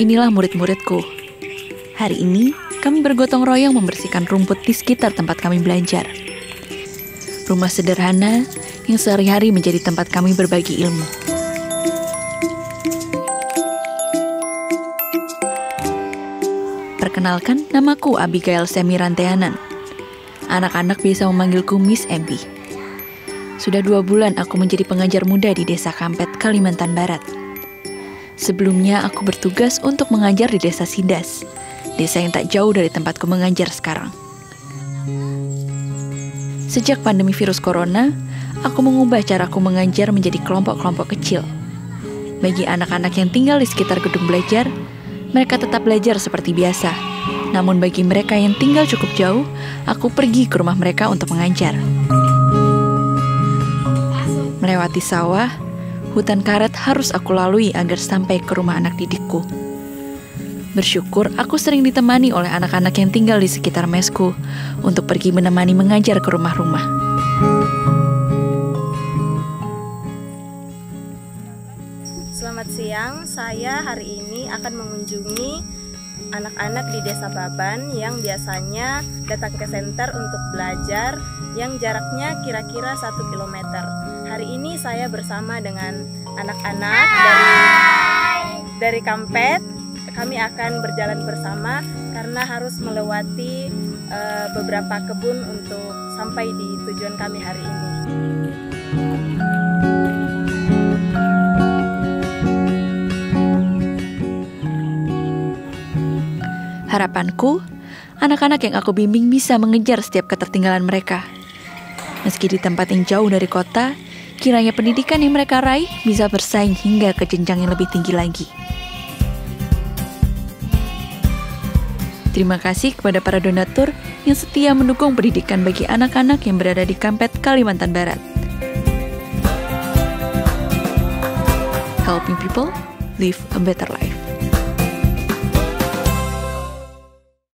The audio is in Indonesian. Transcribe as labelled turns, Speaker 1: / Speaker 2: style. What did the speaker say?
Speaker 1: inilah murid-muridku. Hari ini, kami bergotong royong membersihkan rumput di sekitar tempat kami belajar. Rumah sederhana yang sehari-hari menjadi tempat kami berbagi ilmu. Perkenalkan, namaku Abigail Semiranteanan. Anak-anak biasa memanggilku Miss Abby. Sudah dua bulan aku menjadi pengajar muda di Desa Kampet, Kalimantan Barat. Sebelumnya aku bertugas untuk mengajar di Desa Sidas, desa yang tak jauh dari tempatku mengajar sekarang. Sejak pandemi virus corona, aku mengubah caraku mengajar menjadi kelompok-kelompok kecil. Bagi anak-anak yang tinggal di sekitar gedung belajar, mereka tetap belajar seperti biasa. Namun bagi mereka yang tinggal cukup jauh, aku pergi ke rumah mereka untuk mengajar. Melewati sawah, hutan karet harus aku lalui agar sampai ke rumah anak didikku. Bersyukur aku sering ditemani oleh anak-anak yang tinggal di sekitar mesku untuk pergi menemani mengajar ke rumah-rumah.
Speaker 2: Selamat siang, saya hari ini akan mengunjungi anak-anak di Desa Baban yang biasanya datang ke center untuk belajar yang jaraknya kira-kira satu kilometer. Hari ini saya bersama dengan anak-anak dari dari Kampet. Kami akan berjalan bersama karena harus melewati uh, beberapa kebun untuk sampai di tujuan kami hari ini.
Speaker 1: Harapanku, anak-anak yang aku bimbing bisa mengejar setiap ketertinggalan mereka. Meski di tempat yang jauh dari kota, Kiranya pendidikan yang mereka raih bisa bersaing hingga ke jenjang yang lebih tinggi lagi. Terima kasih kepada para donatur yang setia mendukung pendidikan bagi anak-anak yang berada di Kampet, Kalimantan Barat. Helping people live a better life.